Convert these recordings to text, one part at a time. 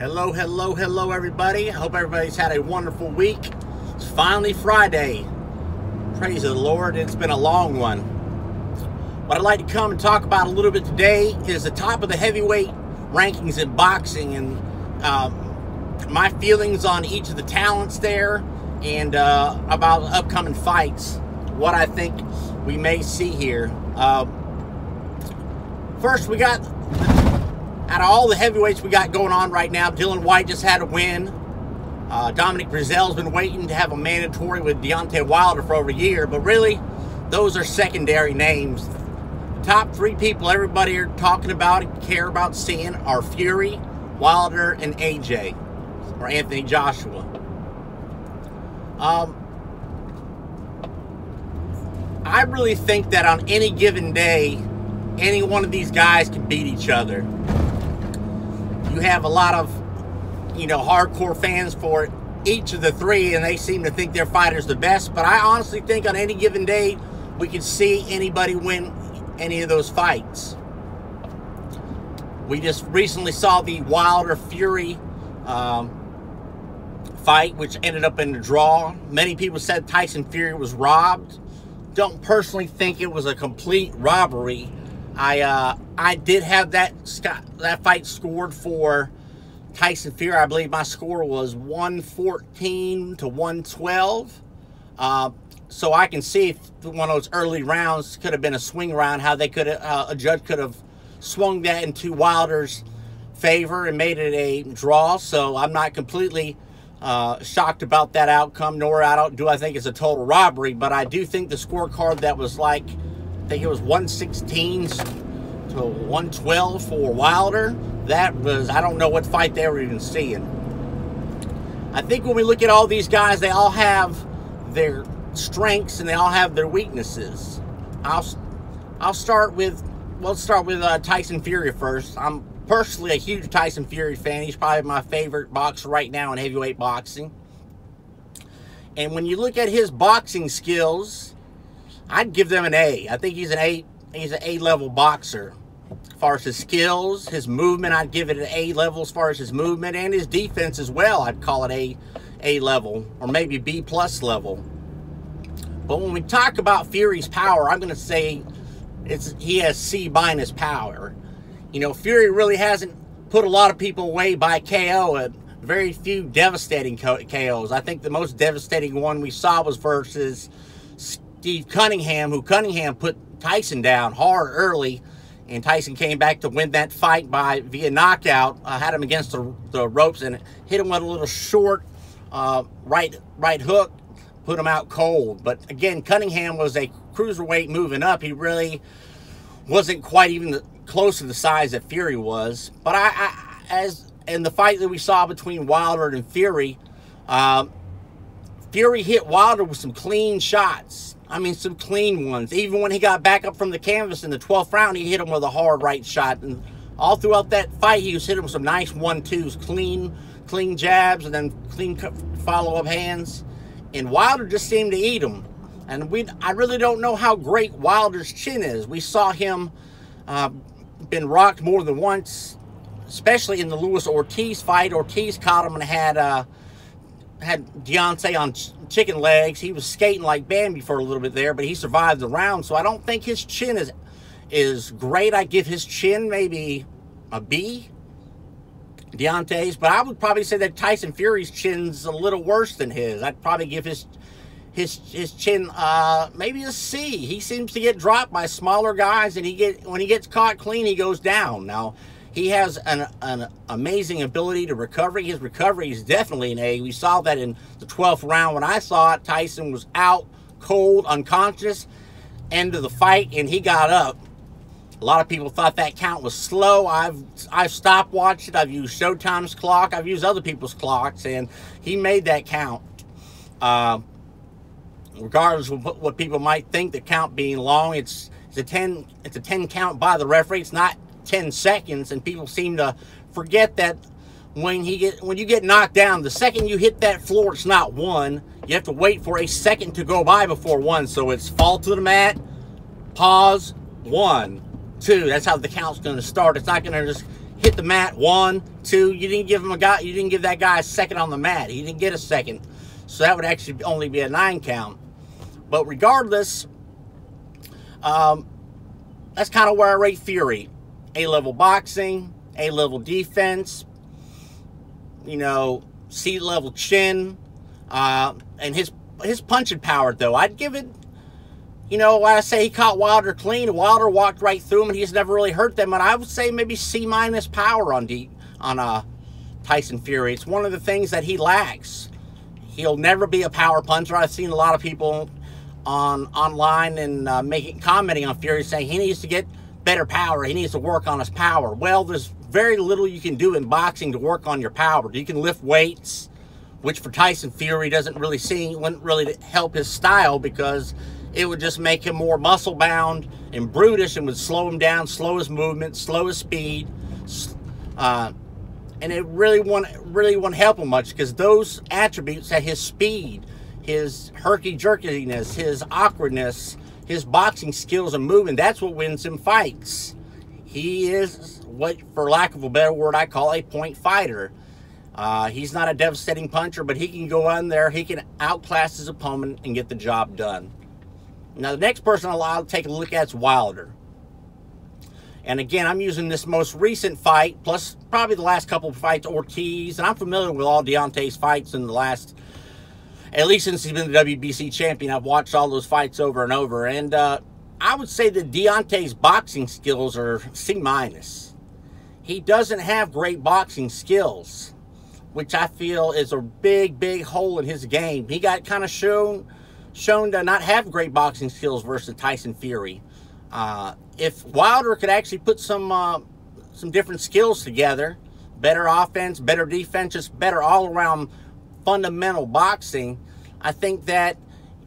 Hello, hello, hello, everybody. I hope everybody's had a wonderful week. It's finally Friday. Praise the Lord. It's been a long one. What I'd like to come and talk about a little bit today is the top of the heavyweight rankings in boxing and um, my feelings on each of the talents there and uh, about upcoming fights. What I think we may see here. Uh, first, we got out of all the heavyweights we got going on right now, Dillian Whyte just had a win. Uh, Dominic Breazeale's been waiting to have a mandatory with Deontay Wilder for over a year, but really, those are secondary names. The top three people everybody are talking about and care about seeing are Fury, Wilder, and AJ, or Anthony Joshua. Um, I really think that on any given day, any one of these guys can beat each other you have a lot of, you know, hardcore fans for each of the three, and they seem to think their fighter's the best. But I honestly think on any given day, we could see anybody win any of those fights. We just recently saw the Wilder Fury um, fight, which ended up in a draw. Many people said Tyson Fury was robbed. Don't personally think it was a complete robbery. I uh, I did have that that fight scored for Tyson Fury. I believe my score was 114 to 112. Uh, so I can see if one of those early rounds could have been a swing round, how they could uh, a judge could have swung that into Wilder's favor and made it a draw. So I'm not completely uh, shocked about that outcome, nor I don't do I think it's a total robbery, but I do think the scorecard that was like I think it was 116 to 112 for Wilder. That was, I don't know what fight they were even seeing. I think when we look at all these guys, they all have their strengths and they all have their weaknesses. I'll, I'll start with, well, let's start with uh, Tyson Fury first. I'm personally a huge Tyson Fury fan. He's probably my favorite boxer right now in heavyweight boxing. And when you look at his boxing skills, I'd give them an A. I think he's an A. He's an A level boxer. As far as his skills, his movement, I'd give it an A level. As far as his movement and his defense as well, I'd call it A A level or maybe B plus level. But when we talk about Fury's power, I'm going to say it's he has C minus power. You know, Fury really hasn't put a lot of people away by KO. Very few devastating KOs. I think the most devastating one we saw was versus Steve Cunningham, who Cunningham put Tyson down hard early, and Tyson came back to win that fight by via knockout. Uh, had him against the, the, ropes and hit him with a little short uh, right right hook, put him out cold. But again, Cunningham was a cruiserweight moving up. He really wasn't quite even the, close to the size that Fury was. But I, I as in the fight that we saw between Wilder and Fury, uh, Fury hit Wilder with some clean shots I mean, some clean ones. Even when he got back up from the canvas in the 12th round, he hit him with a hard right shot. And all throughout that fight, he was hitting with some nice one-twos, clean, clean jabs, and then clean follow-up hands. And Wilder just seemed to eat him. And we, I really don't know how great Wilder's chin is. We saw him uh, been rocked more than once, especially in the Luis Ortiz fight. Ortiz caught him and had uh, had Deontay on chicken legs. He was skating like Bambi for a little bit there, but he survived the round. So I don't think his chin is is great. I give his chin maybe a B. Deontay's, but I would probably say that Tyson Fury's chin's a little worse than his. I'd probably give his his his chin uh, maybe a C. He seems to get dropped by smaller guys, and he get when he gets caught clean, he goes down. Now he has an, an amazing ability to recovery. His recovery is definitely an A. We saw that in the 12th round when I saw it. Tyson was out, cold, unconscious, end of the fight, and he got up. A lot of people thought that count was slow. I've I've stopped watching. I've used Showtime's clock. I've used other people's clocks, and he made that count. Uh, regardless of what people might think, the count being long, it's it's a ten it's a ten count by the referee. It's not 10 seconds and people seem to forget that when he get when you get knocked down the second you hit that floor it's not one you have to wait for a second to go by before one so it's fall to the mat pause one two that's how the count's going to start it's not going to just hit the mat one, two. You didn't give him a guy. You didn't give that guy a second on the mat. He didn't get a second, so that would actually only be a nine count. But regardless, um, that's kind of where I rate Fury. A level boxing, A level defense, you know, C level chin, uh, and his his punching power though. I'd give it you know, when I say he caught Wilder clean, Wilder walked right through him and he's never really hurt them. And I would say maybe C minus power on D, on uh, Tyson Fury. It's one of the things that he lacks. He'll never be a power puncher. I've seen a lot of people on online and uh, making commenting on Fury saying he needs to get better power. He needs to work on his power. Well, there's very little you can do in boxing to work on your power. You can lift weights, which for Tyson Fury doesn't really seem wouldn't really help his style because it would just make him more muscle bound and brutish and would slow him down, slow his movement, slow his speed. Uh, and it really won't really won't help him much because those attributes at his speed, his herky jerkiness, his awkwardness, his boxing skills and movement, that's what wins him fights. He is what, for lack of a better word, I call a point fighter. Uh, he's not a devastating puncher, but he can go in there, he can outclass his opponent and get the job done. Now, the next person I'll take a look at is Wilder. And again, I'm using this most recent fight, plus probably the last couple of fights, Ortiz. And I'm familiar with all Deontay's fights in the last, at least since he's been the WBC champion. I've watched all those fights over and over. And uh, I would say that Deontay's boxing skills are C minus. He doesn't have great boxing skills, which I feel is a big, big hole in his game. He got kind of shown shown to not have great boxing skills versus Tyson Fury. Uh, if Wilder could actually put some uh, some different skills together, better offense, better defense, just better all around fundamental boxing, I think that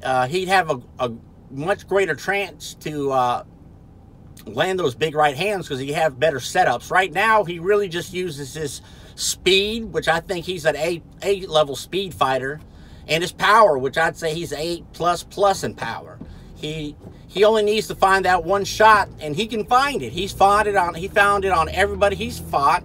uh, he'd have a, a, much greater chance to uh, land those big right hands because he have better setups. Right now, he really just uses his speed, which I think he's an A A level speed fighter and his power, which I'd say he's eight plus plus in power. He he only needs to find that one shot, and he can find it. He's fought it on. He found it on everybody he's fought.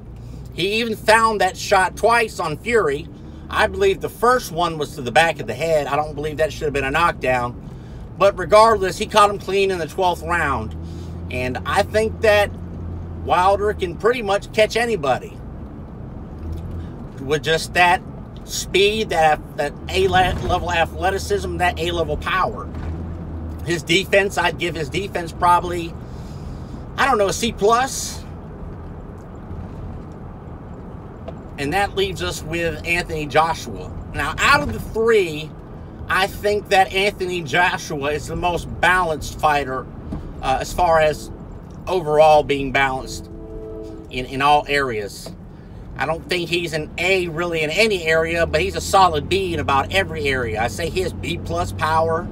He even found that shot twice on Fury. I believe the first one was to the back of the head. I don't believe that should have been a knockdown. But regardless, he caught him clean in the 12th round. And I think that Wilder can pretty much catch anybody with just that speed, that that A level athleticism, that A level power. His defense, I'd give his defense probably, I don't know, a C plus. And that leaves us with Anthony Joshua. Now, out of the three, I think that Anthony Joshua is the most balanced fighter uh, as far as overall being balanced in, in all areas. I don't think he's an A really in any area, but he's a solid B in about every area. I say he has B plus power.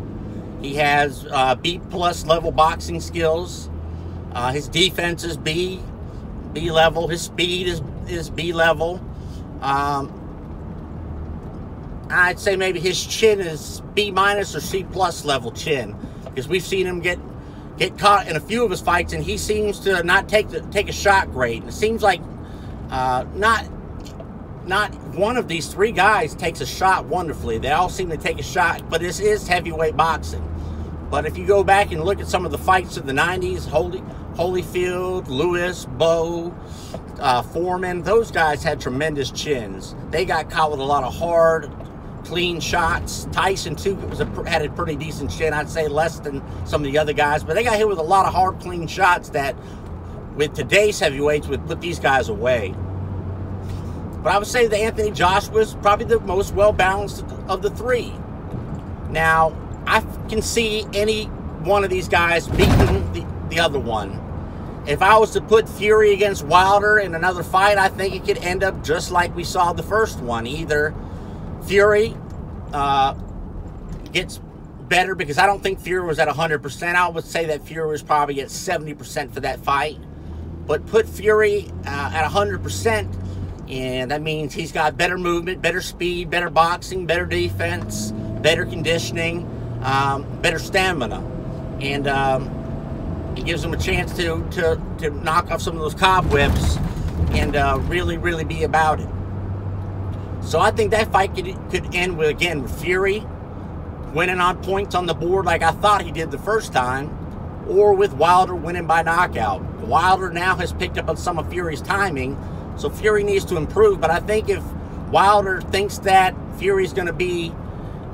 He has uh, B plus level boxing skills. Uh, his defense is B, B level. His speed is is B level. Um, I'd say maybe his chin is B minus or C plus level chin, because we've seen him get get caught in a few of his fights, and he seems to not take the, take a shot great. And it seems like uh, not not one of these three guys takes a shot wonderfully. They all seem to take a shot, but this is heavyweight boxing. But if you go back and look at some of the fights of the 90s, Holy, Holyfield, Lewis, Bowe, uh, Foreman, those guys had tremendous chins. They got caught with a lot of hard, clean shots. Tyson, too, was a, had a pretty decent chin. I'd say less than some of the other guys, but they got hit with a lot of hard, clean shots that with today's heavyweights would put these guys away. But I would say that Anthony Joshua is probably the most well balanced of the three. Now, I can see any one of these guys beating the, the other one. If I was to put Fury against Wilder in another fight, I think it could end up just like we saw the first one. Either Fury uh, gets better because I don't think Fury was at 100%. I would say that Fury was probably at 70% for that fight but put Fury uh, at 100%, and that means he's got better movement, better speed, better boxing, better defense, better conditioning, um, better stamina. And um, it gives him a chance to, to, to knock off some of those cobwebs and uh, really, really be about it. So I think that fight could, could end with, again, with Fury winning on points on the board like I thought he did the first time, or with Wilder winning by knockout. Wilder now has picked up on some of Fury's timing, so Fury needs to improve. But I think if Wilder thinks that Fury's going to be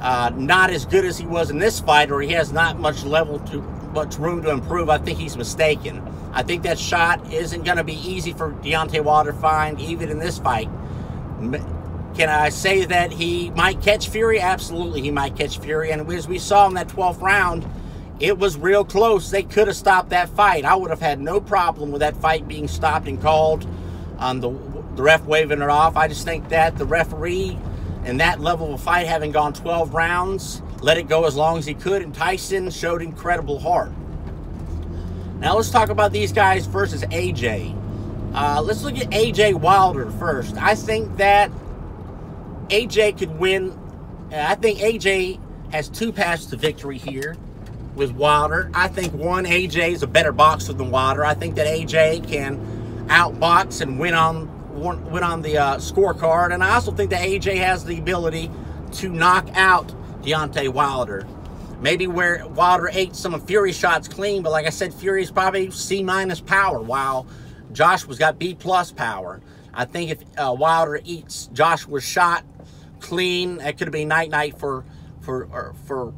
uh, not as good as he was in this fight, or he has not much level to much room to improve, I think he's mistaken. I think that shot isn't going to be easy for Deontay Wilder to find, even in this fight. Can I say that he might catch Fury? Absolutely, he might catch Fury. And as we saw in that 12th round, it was real close. They could have stopped that fight. I would have had no problem with that fight being stopped and called on the, the ref waving it off. I just think that the referee in that level of fight, having gone 12 rounds, let it go as long as he could, and Tyson showed incredible heart. Now let's talk about these guys versus AJ. Uh, let's look at AJ Wilder first. I think that AJ could win. I think AJ has two paths to victory here with Wilder. I think one, AJ is a better boxer than Wilder. I think that AJ can outbox and win on win on the uh, scorecard. And I also think that AJ has the ability to knock out Deontay Wilder. Maybe where Wilder ate some of Fury's shots clean, but like I said, Fury's probably C minus power, while Joshua's got B plus power. I think if uh, Wilder eats Joshua's shot clean, it could be night night for for for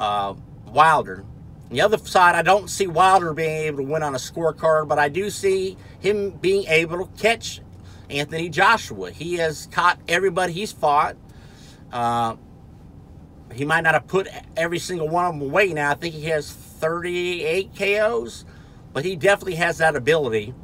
uh, Wilder. The other side, I don't see Wilder being able to win on a scorecard, but I do see him being able to catch Anthony Joshua. He has caught everybody he's fought. Uh, he might not have put every single one of them away now. I think he has 38 KOs, but he definitely has that ability.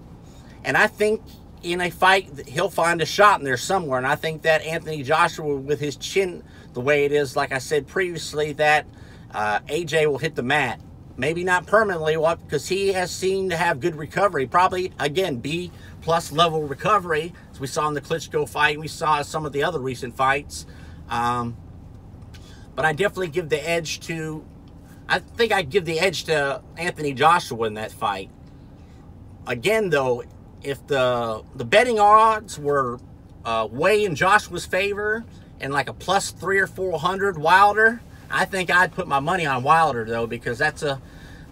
And I think in a fight, he'll find a shot in there somewhere. And I think that Anthony Joshua, with his chin the way it is, like I said previously, that uh, AJ will hit the mat. Maybe not permanently, what because he has seemed to have good recovery. Probably, again, B plus level recovery, as we saw in the Klitschko fight. We saw some of the other recent fights. Um, but I definitely give the edge to, I think I'd give the edge to Anthony Joshua in that fight. Again, though, if the the betting odds were uh, way in Joshua's favor and like a plus three or four hundred Wilder, I think I'd put my money on Wilder though because that's a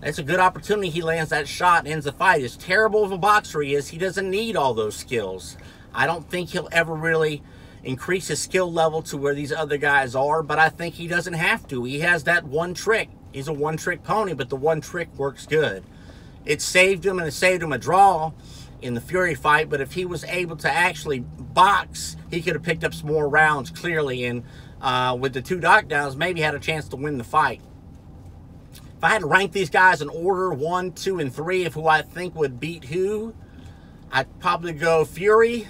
that's a good opportunity. He lands that shot and ends the fight. As terrible of a boxer he is, he doesn't need all those skills. I don't think he'll ever really increase his skill level to where these other guys are, but I think he doesn't have to. He has that one trick. He's a one-trick pony, but the one trick works good. It saved him and it saved him a draw in the Fury fight, but if he was able to actually box, he could have picked up some more rounds clearly, and uh, with the two knockdowns, maybe had a chance to win the fight. If I had to rank these guys in order, one, two, and three, of who I think would beat who, I'd probably go Fury.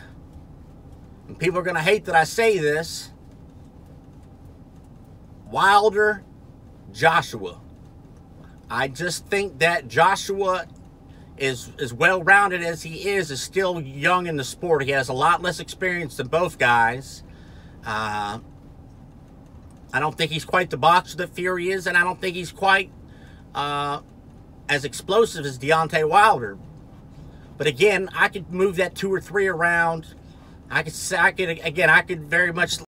People are going to hate that I say this. Wilder, Joshua. I just think that Joshua is as well rounded as he is, is still young in the sport. He has a lot less experience than both guys. Uh, I don't think he's quite the boxer that Fury is, and I don't think he's quite uh, as explosive as Deontay Wilder. But again, I could move that two or three around. I could, I could again, I could very much